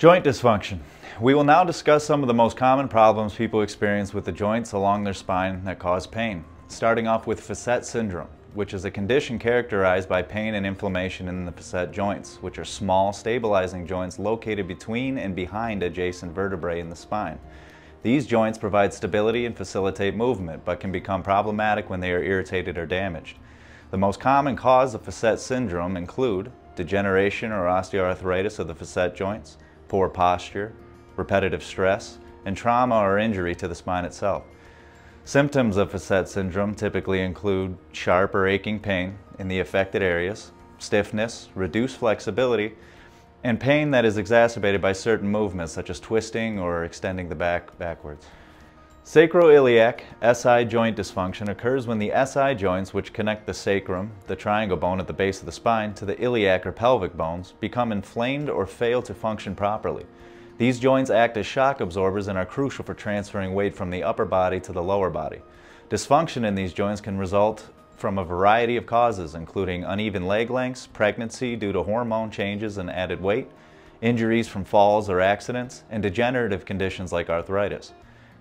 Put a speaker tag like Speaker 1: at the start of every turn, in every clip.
Speaker 1: Joint dysfunction. We will now discuss some of the most common problems people experience with the joints along their spine that cause pain, starting off with facet syndrome, which is a condition characterized by pain and inflammation in the facet joints, which are small, stabilizing joints located between and behind adjacent vertebrae in the spine. These joints provide stability and facilitate movement, but can become problematic when they are irritated or damaged. The most common cause of facet syndrome include degeneration or osteoarthritis of the facet joints, poor posture, repetitive stress, and trauma or injury to the spine itself. Symptoms of facet syndrome typically include sharp or aching pain in the affected areas, stiffness, reduced flexibility, and pain that is exacerbated by certain movements such as twisting or extending the back backwards. Sacroiliac SI joint dysfunction occurs when the SI joints, which connect the sacrum, the triangle bone at the base of the spine, to the iliac or pelvic bones, become inflamed or fail to function properly. These joints act as shock absorbers and are crucial for transferring weight from the upper body to the lower body. Dysfunction in these joints can result from a variety of causes, including uneven leg lengths, pregnancy due to hormone changes and added weight, injuries from falls or accidents, and degenerative conditions like arthritis.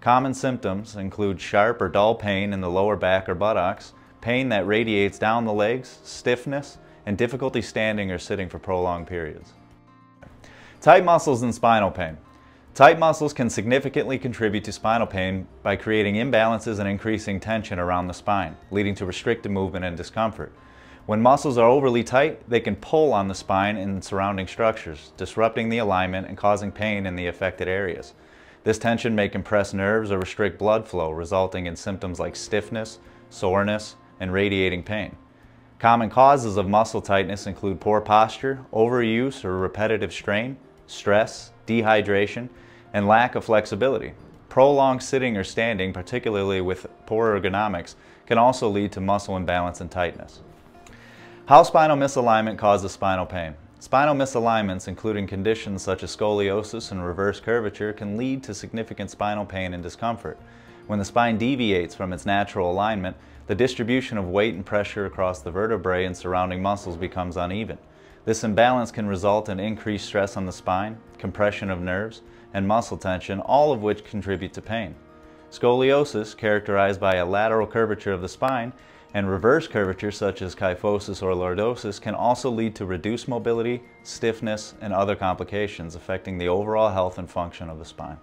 Speaker 1: Common symptoms include sharp or dull pain in the lower back or buttocks, pain that radiates down the legs, stiffness, and difficulty standing or sitting for prolonged periods. Tight muscles and spinal pain. Tight muscles can significantly contribute to spinal pain by creating imbalances and increasing tension around the spine, leading to restricted movement and discomfort. When muscles are overly tight, they can pull on the spine and surrounding structures, disrupting the alignment and causing pain in the affected areas. This tension may compress nerves or restrict blood flow, resulting in symptoms like stiffness, soreness, and radiating pain. Common causes of muscle tightness include poor posture, overuse or repetitive strain, stress, dehydration, and lack of flexibility. Prolonged sitting or standing, particularly with poor ergonomics, can also lead to muscle imbalance and tightness. How spinal misalignment causes spinal pain? Spinal misalignments, including conditions such as scoliosis and reverse curvature, can lead to significant spinal pain and discomfort. When the spine deviates from its natural alignment, the distribution of weight and pressure across the vertebrae and surrounding muscles becomes uneven. This imbalance can result in increased stress on the spine, compression of nerves, and muscle tension, all of which contribute to pain. Scoliosis, characterized by a lateral curvature of the spine, and reverse curvature such as kyphosis or lordosis can also lead to reduced mobility, stiffness, and other complications affecting the overall health and function of the spine.